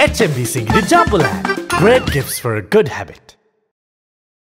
HMB Singh Great gifts for a good habit.